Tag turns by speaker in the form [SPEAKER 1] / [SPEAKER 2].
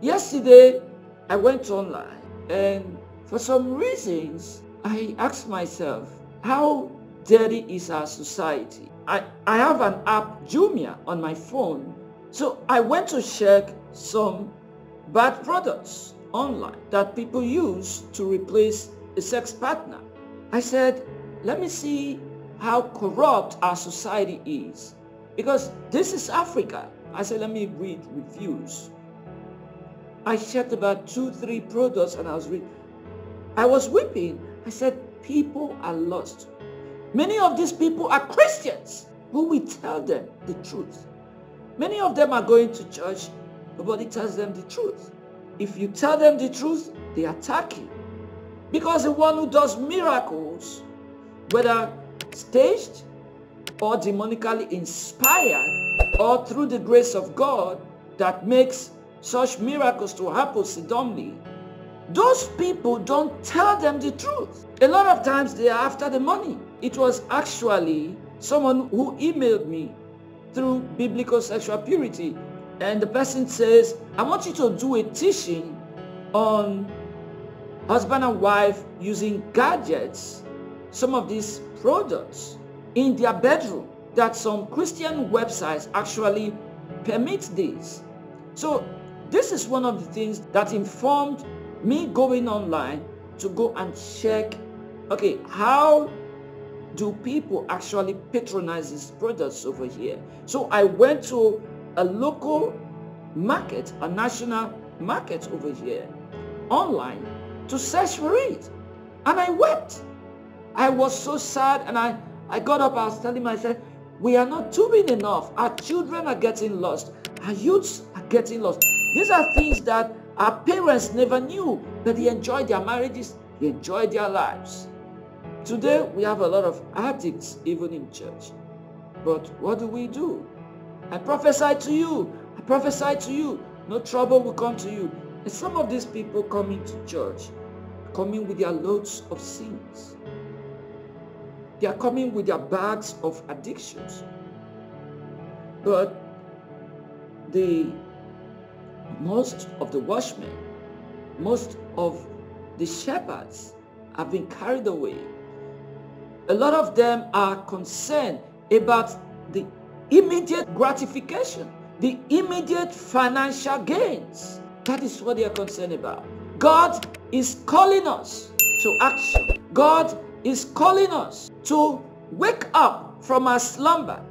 [SPEAKER 1] Yesterday, I went online and for some reasons, I asked myself, how dirty is our society? I, I have an app, Jumia, on my phone. So I went to check some bad products online that people use to replace a sex partner. I said, let me see how corrupt our society is. Because this is Africa. I said, let me read reviews. I checked about two, three products and I was reading. I was weeping. I said, people are lost. Many of these people are Christians who will tell them the truth. Many of them are going to church. Nobody tells them the truth. If you tell them the truth, they attack you. Because the one who does miracles, whether staged or demonically inspired or through the grace of God that makes such miracles to happen suddenly, those people don't tell them the truth. A lot of times they are after the money. It was actually someone who emailed me through biblical sexual purity and the person says, I want you to do a teaching on husband and wife using gadgets, some of these products in their bedroom that some Christian websites actually permit this. So this is one of the things that informed me going online to go and check, okay, how do people actually patronize these products over here? So I went to a local market, a national market over here, online, to search for it. And I wept. I was so sad and I, I got up, I was telling myself, we are not doing enough. Our children are getting lost. Our youths are getting lost. These are things that our parents never knew, but they enjoyed their marriages, they enjoyed their lives. Today, we have a lot of addicts even in church. But what do we do? I prophesy to you, I prophesy to you, no trouble will come to you. And some of these people coming to church, coming with their loads of sins. They are coming with their bags of addictions. But the most of the watchmen, most of the shepherds have been carried away. A lot of them are concerned about the immediate gratification, the immediate financial gains. That is what they are concerned about. God is calling us to action. God is calling us to wake up from our slumber